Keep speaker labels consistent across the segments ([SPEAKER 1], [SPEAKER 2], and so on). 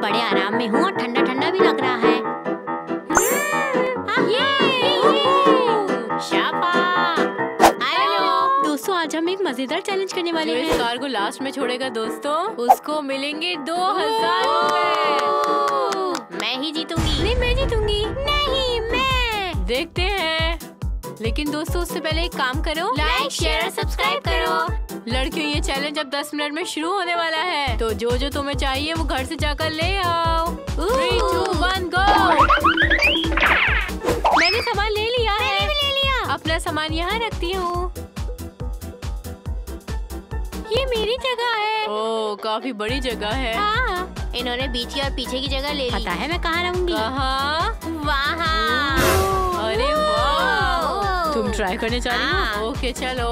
[SPEAKER 1] बड़े आराम में हूँ और ठंडा ठंडा भी लग रहा है। हेलो दोस्तों आज हम एक मज़ेदार चैलेंज करने वाले हैं।
[SPEAKER 2] कार को लास्ट में छोड़ेगा दोस्तों उसको मिलेंगे दो हज़ार
[SPEAKER 1] मैं ही जीतूँगी। नहीं मैं जीतूँगी। नहीं मैं।
[SPEAKER 2] देखते हैं। लेकिन दोस्तों उससे पहले एक काम करो।
[SPEAKER 1] लाइक शेयर और सब्सक्राइब करो।
[SPEAKER 2] लड़कियों ये चैलेंज अब 10 मिनट में शुरू होने वाला है। तो जो जो तुम्हें चाहिए वो घर से जाकर ले आओ। थ्री टू वन गो मैंने सामान ले लिया है।
[SPEAKER 1] मैंने भी ले लिया।
[SPEAKER 2] अपना सामान यहाँ रखती हूँ।
[SPEAKER 1] ये मेरी जगह है।
[SPEAKER 2] ओ काफ़ी बड़ी जगह है।
[SPEAKER 1] हाँ। इन्होंने बीच की और पीछे की जगह ले ली। पता है मैं कहाँ रहूँगी? वाह।
[SPEAKER 2] तुम ट्राई करने चाह रही
[SPEAKER 1] हाँ।
[SPEAKER 2] हो। ओके चलो।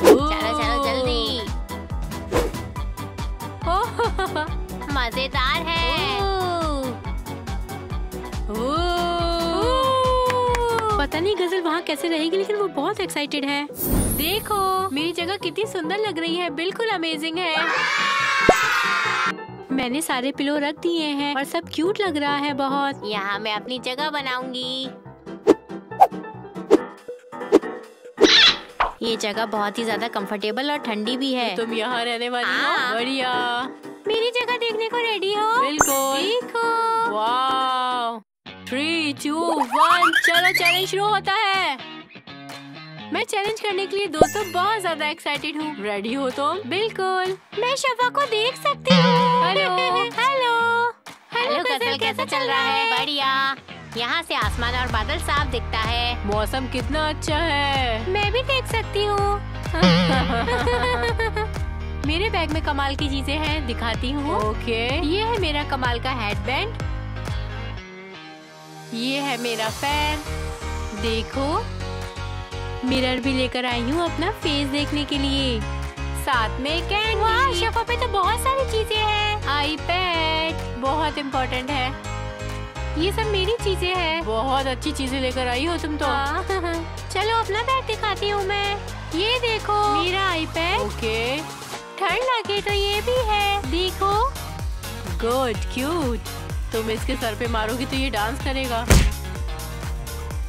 [SPEAKER 1] चलो चलो जल्दी। मज़ेदार है। पता नहीं गज़ल वहाँ कैसे रहेगी लेकिन वो बहुत एक्साइटेड है।
[SPEAKER 2] देखो मेरी जगह कितनी सुंदर लग रही है। बिल्कुल अमेजिंग है।
[SPEAKER 1] मैंने सारे पिलो रख दिए हैं और सब क्यूट लग रहा है बहुत। यहाँ मैं अपनी जगह बनाऊँगी। ये जगह बहुत ही ज़्यादा कंफर्टेबल और ठंडी भी है।
[SPEAKER 2] तुम यहाँ रहने वाली हो?
[SPEAKER 1] हाँ।
[SPEAKER 2] बढ़िया।
[SPEAKER 1] मेरी जगह देखने को रेडी हो?
[SPEAKER 2] बिल्कुल।
[SPEAKER 1] देखो
[SPEAKER 2] वाओ। थ्री टू वन चलो चैलेंज शुरू होता है। मैं चैलेंज करने के लिए दोस्तों बहुत ज़्यादा एक्साइटेड हूँ। रेडी हो तुम?
[SPEAKER 1] बिल्कुल। मैं शफा को देख सकती हूँ।
[SPEAKER 2] हेलो।
[SPEAKER 1] हेलो हेलो कैसा चल रहा है? बढ़िया। यहाँ से आसमान और बादल साफ़ दिखता है।
[SPEAKER 2] मौसम कितना अच्छा है।
[SPEAKER 1] मैं भी देख सकती हूँ। मेरे बैग में कमाल की चीज़ें हैं दिखाती हूँ।
[SPEAKER 2] ओके।
[SPEAKER 1] ये है मेरा कमाल का हेडबैंड। ये है मेरा फ़ैन। देखो। मिरर भी लेकर आई हूँ अपना फेस देखने के लिए। साथ में कैंडी। वाह शफा पे तो बहुत सारी चीज़ें हैं। आईपैड। बहुत इम्पोर्टेंट है। ये सब मेरी चीज़ें हैं।
[SPEAKER 2] बहुत अच्छी चीज़ें लेकर आई हो तुम तो।
[SPEAKER 1] हाँ, चलो अपना बैग दिखाती हूँ मैं। ये देखो मेरा आईपैड
[SPEAKER 2] ओके।
[SPEAKER 1] ठंड लगे तो ये भी है। देखो।
[SPEAKER 2] गुड क्यूट तुम इसके सर पे मारोगी तो ये डांस करेगा।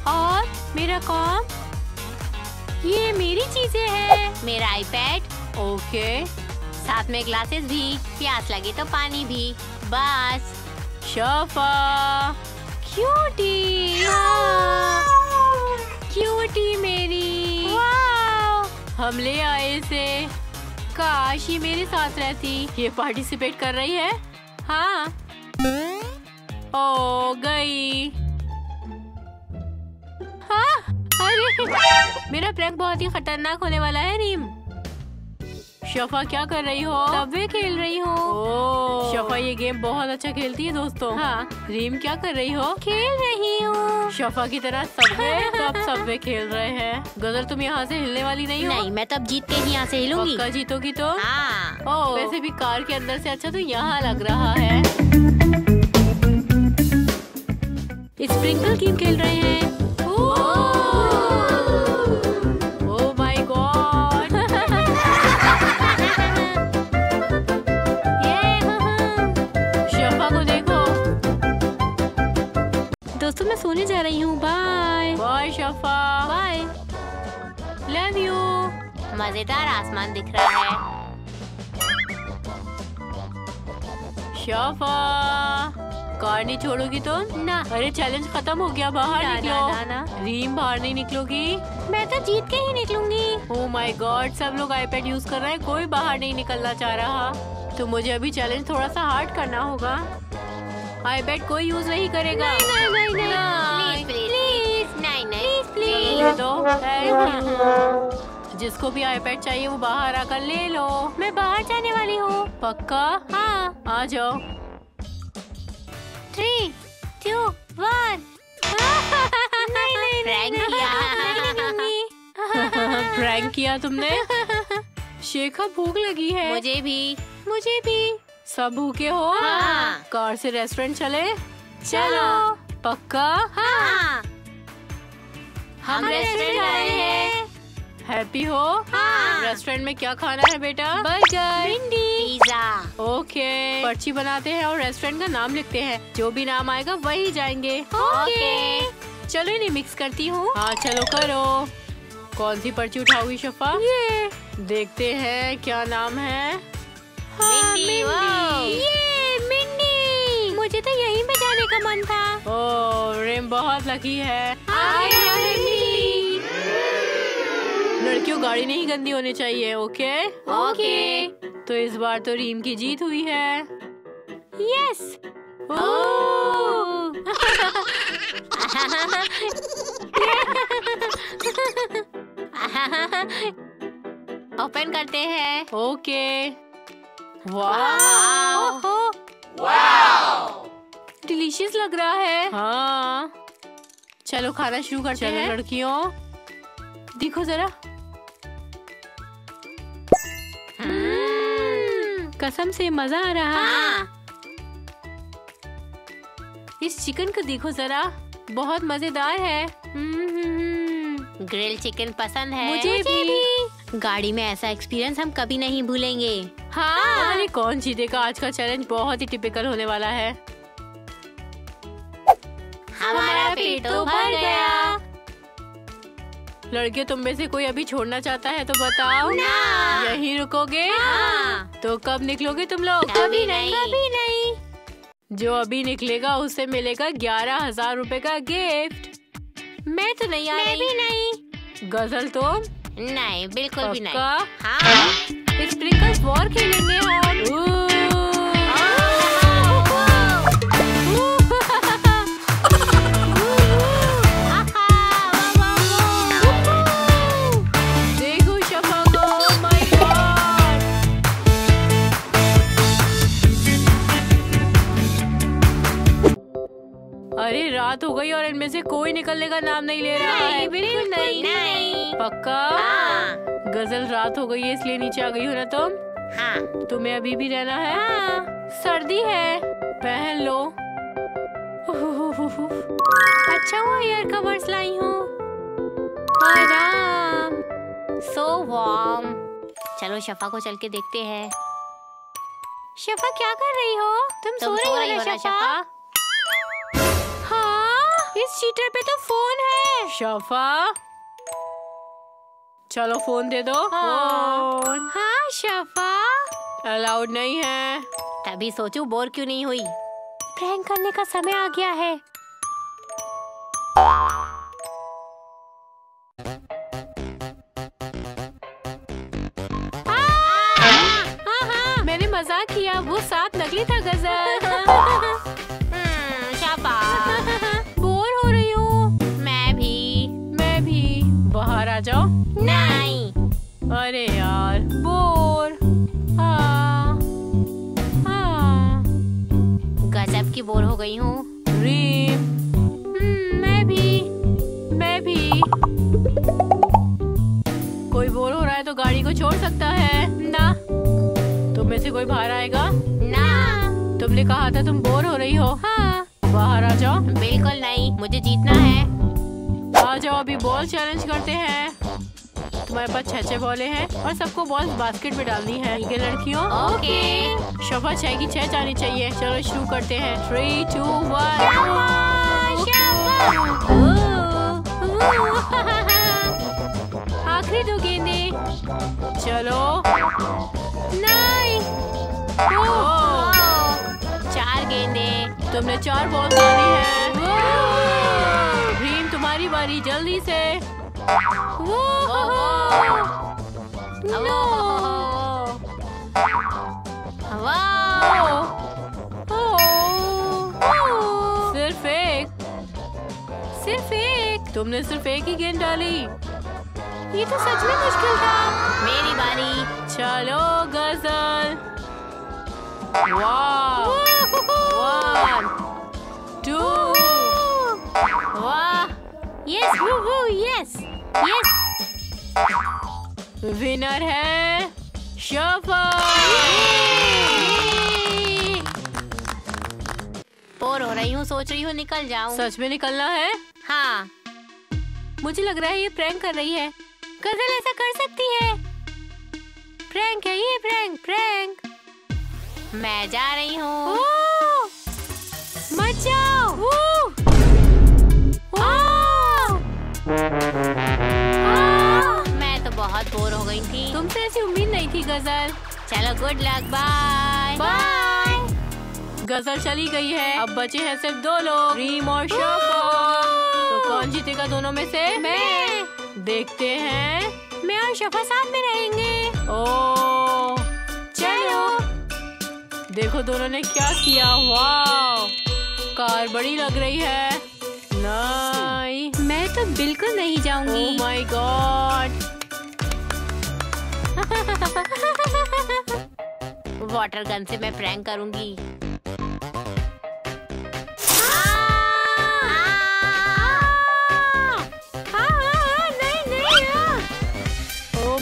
[SPEAKER 1] और मेरा कॉम? ये मेरी चीज़ें हैं। मेरा आईपैड
[SPEAKER 2] ओके।
[SPEAKER 1] साथ में ग्लासेस भी प्यास लगे तो पानी भी। बस।
[SPEAKER 2] शफा।
[SPEAKER 1] क्यूटी? क्यूटी मेरी।
[SPEAKER 2] हम ले आए इसे। काश ये मेरे साथ रहती। ये पार्टिसिपेट कर रही है?
[SPEAKER 1] हाँ।
[SPEAKER 2] ओ गई।
[SPEAKER 1] हाँ। अरे मेरा प्रैंक बहुत ही खतरनाक होने वाला है रीम
[SPEAKER 2] शफा क्या कर रही हो?
[SPEAKER 1] सबवे खेल रही हूँ।
[SPEAKER 2] शफा ये गेम बहुत अच्छा खेलती है दोस्तों।
[SPEAKER 1] हाँ।
[SPEAKER 2] रीम क्या कर रही हो?
[SPEAKER 1] खेल रही हूँ।
[SPEAKER 2] शफा की तरह सबवे सब सबवे खेल रहे हैं। गज़ल तुम यहाँ से हिलने वाली नहीं हो?
[SPEAKER 1] नहीं मैं तब जीत के ही यहाँ से हिलूँगी।
[SPEAKER 2] पक्का जीतोगी तो?
[SPEAKER 1] हाँ।
[SPEAKER 2] ओ वैसे भी कार के अंदर से अच्छा तो यहाँ लग रहा है।
[SPEAKER 1] स्प्रिंकल गेम खेल रहे हैं। मैं सोने जा रही हूँ। Bye
[SPEAKER 2] bye Shafa
[SPEAKER 1] bye
[SPEAKER 2] love you
[SPEAKER 1] मज़ेदार आसमान दिख रहा है।
[SPEAKER 2] शफा कार नहीं छोड़ोगी तुम
[SPEAKER 1] ना।
[SPEAKER 2] अरे चैलेंज खत्म हो गया बाहर
[SPEAKER 1] ना,
[SPEAKER 2] निकलो।
[SPEAKER 1] ना, ना, ना।
[SPEAKER 2] रीम बाहर नहीं निकलोगी।
[SPEAKER 1] मैं तो जीत के ही निकलूँगी।
[SPEAKER 2] ओ माय गॉड सब लोग आईपैड यूज़ कर रहे हैं। कोई बाहर नहीं निकलना चाह रहा। तो मुझे अभी चैलेंज थोड़ा सा हार्ड करना होगा। आईपैड कोई यूज़ नहीं करेगा।
[SPEAKER 1] नहीं नहीं नहीं
[SPEAKER 2] नहीं।
[SPEAKER 1] प्लीज़ प्लीज़ नहीं नहीं प्लीज़
[SPEAKER 2] थैंक यू। जिसको भी आईपैड चाहिए वो बाहर आकर ले लो।
[SPEAKER 1] मैं बाहर जाने वाली हूँ।
[SPEAKER 2] पक्का?
[SPEAKER 1] हाँ।
[SPEAKER 2] आ जाओ।
[SPEAKER 1] थ्री टू वन नहीं नहीं प्रैंक किया।
[SPEAKER 2] प्रैंक किया तुमने? शेखा भूख लगी है।
[SPEAKER 1] मुझे भी।
[SPEAKER 2] मुझे भी। सब भूखे हो?
[SPEAKER 1] हाँ।
[SPEAKER 2] कार से रेस्टोरेंट चले?
[SPEAKER 1] चलो।
[SPEAKER 2] पक्का?
[SPEAKER 1] हाँ।
[SPEAKER 2] हम
[SPEAKER 1] हम
[SPEAKER 2] रेस्टोरेंट रहे हैं।
[SPEAKER 1] हैं।
[SPEAKER 2] हैप्पी हो?
[SPEAKER 1] हाँ।
[SPEAKER 2] रेस्टोरेंट में क्या खाना है बेटा? बर्गर
[SPEAKER 1] पिज्जा
[SPEAKER 2] ओके पर्ची बनाते हैं और रेस्टोरेंट का नाम लिखते हैं। जो भी नाम आएगा वही जाएँगे।
[SPEAKER 1] ओके
[SPEAKER 2] चलो इन्हें मिक्स करती हूँ। हाँ चलो करो। कौन सी पर्ची उठाओगी शफा ये। देखते हैं क्या नाम है।
[SPEAKER 1] Mindy, wow.
[SPEAKER 2] ये मिंडी
[SPEAKER 1] मुझे तो यहीं पे जाने का मन था।
[SPEAKER 2] ओ रेम बहुत लकी है। लड़कियों गाड़ी नहीं गंदी होनी चाहिए ओके
[SPEAKER 1] ओके
[SPEAKER 2] तो इस बार तो रीम की जीत हुई है।
[SPEAKER 1] यस ओपन करते हैं।
[SPEAKER 2] Okay
[SPEAKER 1] wow.
[SPEAKER 2] डिलीशियस लग रहा है। हाँ। चलो खाना शुरू करते हैं। लड़कियों। देखो जरा।
[SPEAKER 1] हम्म,
[SPEAKER 2] कसम से मज़ा आ रहा हाँ। इस चिकन को देखो जरा। बहुत मज़ेदार है।
[SPEAKER 1] ग्रिल चिकन पसंद है।
[SPEAKER 2] मुझे भी।
[SPEAKER 1] गाड़ी में ऐसा एक्सपीरियंस हम कभी नहीं भूलेंगे।
[SPEAKER 2] हाँ। अरे कौन जीतेगा? आज का चैलेंज बहुत ही टिपिकल होने वाला है।
[SPEAKER 1] हमारा पेट तो भर गया।
[SPEAKER 2] लड़कियों तुम में से कोई अभी छोड़ना चाहता है तो बताओ।
[SPEAKER 1] ना।
[SPEAKER 2] यहीं रुकोगे?
[SPEAKER 1] हाँ।
[SPEAKER 2] तो कब निकलोगे तुम लोग?
[SPEAKER 1] कभी नहीं। कभी नहीं।
[SPEAKER 2] जो अभी निकलेगा उसे मिलेगा ग्यारह हज़ार रूपए का गिफ्ट मैं तो नहीं
[SPEAKER 1] मैं
[SPEAKER 2] आई
[SPEAKER 1] भी नहीं।
[SPEAKER 2] गज़ल तुम
[SPEAKER 1] नहीं बिल्कुल भी नहीं। हाँ।
[SPEAKER 2] स्प्रिंकल्स वॉर खेलेंगे हम। रात हो गई और इनमें से कोई निकलने का नाम नहीं ले रहा है।
[SPEAKER 1] नहीं बिल्कुल नहीं। नहीं।
[SPEAKER 2] पक्का?
[SPEAKER 1] हाँ।
[SPEAKER 2] गज़ल रात हो गई है इसलिए नीचे आ गई हो ना तुम?
[SPEAKER 1] हाँ।
[SPEAKER 2] तुम्हें अभी भी रहना है? सर्दी है। पहन लो।
[SPEAKER 1] अच्छा हुआ ईयर कवर्स लाई हूँ। आराम। सो वार्म चलो शफा को चल के देखते हैं। शफा क्या कर रही हो? तुम,
[SPEAKER 2] तुम
[SPEAKER 1] सो रही हो ना शफा? हाँ इस चीटर पे तो फ़ोन है।
[SPEAKER 2] शफा। चलो फ़ोन दे दो।
[SPEAKER 1] हाँ।
[SPEAKER 2] फ़ोन
[SPEAKER 1] हाँ शफा।
[SPEAKER 2] अलाउड नहीं है।
[SPEAKER 1] तभी सोचू बोर क्यों नहीं हुई। प्रैंक करने का समय आ गया है हाँ, हाँ।
[SPEAKER 2] मैंने मज़ाक किया वो साथ नकली था गज़ल। अरे यार बोर। हाँ हाँ।
[SPEAKER 1] गजब की बोर हो गई हूँ।
[SPEAKER 2] रीम
[SPEAKER 1] हम्म, मैं भी
[SPEAKER 2] मैं भी। कोई बोर हो रहा है तो गाड़ी को छोड़ सकता है
[SPEAKER 1] ना?
[SPEAKER 2] तुम में से कोई बाहर आएगा?
[SPEAKER 1] ना।
[SPEAKER 2] तुमने कहा था तुम बोर हो रही हो।
[SPEAKER 1] हाँ।
[SPEAKER 2] बाहर आ जाओ।
[SPEAKER 1] बिल्कुल नहीं मुझे जीतना है।
[SPEAKER 2] आ जाओ अभी बॉल चैलेंज करते हैं। तुम्हारे पास छह छह बॉलें हैं और सबको बॉल बास्केट में डालनी है। ठीक है लड़कियों?
[SPEAKER 1] ओके।
[SPEAKER 2] शफा छह की छह जानी चाहिए। चलो शुरू करते हैं। थ्री टू वन आखिरी दो गेंदे। चलो।
[SPEAKER 1] नहीं
[SPEAKER 2] ओ,
[SPEAKER 1] चार गेंदे।
[SPEAKER 2] तुमने चार बॉल डाली है। भीम तुम्हारी बारी। जल्दी से। तुमने सिर्फ़ एक ही गेंद डाली
[SPEAKER 1] ये तो सच में मुश्किल था मेरी बारी
[SPEAKER 2] चलो गज़ल वाह वन टू
[SPEAKER 1] वाह यस यस
[SPEAKER 2] विनर है
[SPEAKER 1] बोर हो रही हूँ सोच रही हूँ निकल जाऊँ।
[SPEAKER 2] सच में निकलना है?
[SPEAKER 1] हाँ।
[SPEAKER 2] मुझे लग रहा है ये प्रैंक कर रही है।
[SPEAKER 1] गज़ल ऐसा कर सकती है। प्रैंक है ये प्रैंक प्रैंक।
[SPEAKER 2] मैं जा रही हूँ।
[SPEAKER 1] मत जाओ।
[SPEAKER 2] गई थी
[SPEAKER 1] तुमसे ऐसी उम्मीद नहीं थी गज़ल।
[SPEAKER 2] चलो गुड लक बाय
[SPEAKER 1] बाय
[SPEAKER 2] गज़ल चली गई है अब बचे हैं सिर्फ़ दो लोग। रीम और शफा तो कौन जीतेगा दोनों में से?
[SPEAKER 1] मैं।
[SPEAKER 2] देखते हैं।
[SPEAKER 1] मैं और शफा साथ में रहेंगे।
[SPEAKER 2] ओ
[SPEAKER 1] चलो।
[SPEAKER 2] देखो दोनों ने क्या किया। वाह कार बड़ी लग रही है। नाई
[SPEAKER 1] मैं तो बिल्कुल नहीं जाऊँगी।
[SPEAKER 2] माय गॉड वाटर गन से मैं प्रैंक करूँगी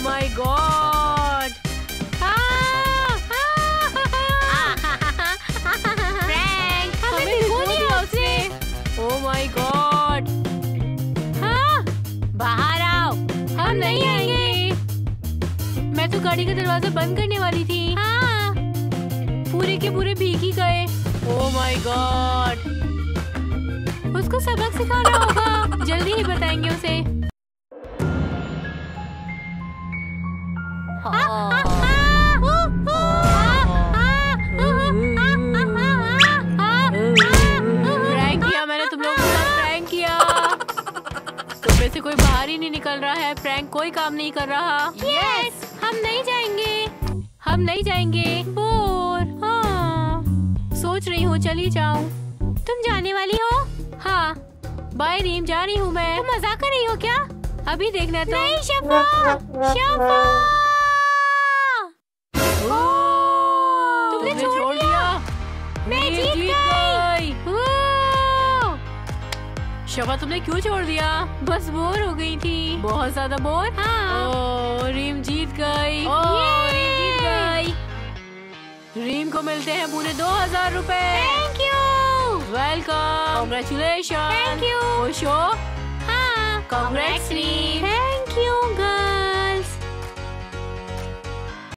[SPEAKER 2] माय गॉड गाड़ी का दरवाज़ा बंद करने वाली थी
[SPEAKER 1] हाँ
[SPEAKER 2] पूरे के पूरे भीग ही गए ओह माय गॉड
[SPEAKER 1] उसको सबक सिखाना होगा
[SPEAKER 2] जल्दी ही बताएँगे उसे प्रैंक किया मैंने तुम लोगों के साथ प्रैंक किया तुम में से कोई बाहर ही नहीं निकल रहा है प्रैंक कोई काम नहीं कर रहा
[SPEAKER 1] नहीं
[SPEAKER 2] हम नहीं जाएँगे।
[SPEAKER 1] बोर।
[SPEAKER 2] हाँ। सोच रही हूँ चली जाऊँ।
[SPEAKER 1] तुम जाने वाली हो?
[SPEAKER 2] हाँ। बाय रीम जा रही हूँ मैं।
[SPEAKER 1] तुम मज़ाक कर रही हो क्या?
[SPEAKER 2] अभी देखना तो
[SPEAKER 1] नहीं शफा। शफा।
[SPEAKER 2] तुमने
[SPEAKER 1] तुमने छोड़
[SPEAKER 2] छोड़ दिया।
[SPEAKER 1] मैं जीत
[SPEAKER 2] गई।
[SPEAKER 1] वो
[SPEAKER 2] शबा तुमने क्यों छोड़ दिया?
[SPEAKER 1] बस बोर हो गई थी।
[SPEAKER 2] बहुत ज़्यादा बोर?
[SPEAKER 1] हाँ।
[SPEAKER 2] ओ रीम जीत गई। ओ रीम जीत गई रीम को मिलते हैं पूरे दो हज़ार रूपए।
[SPEAKER 1] Thank you
[SPEAKER 2] welcome congratulation
[SPEAKER 1] thank you
[SPEAKER 2] show हो.
[SPEAKER 1] हाँ
[SPEAKER 2] रीम Reem.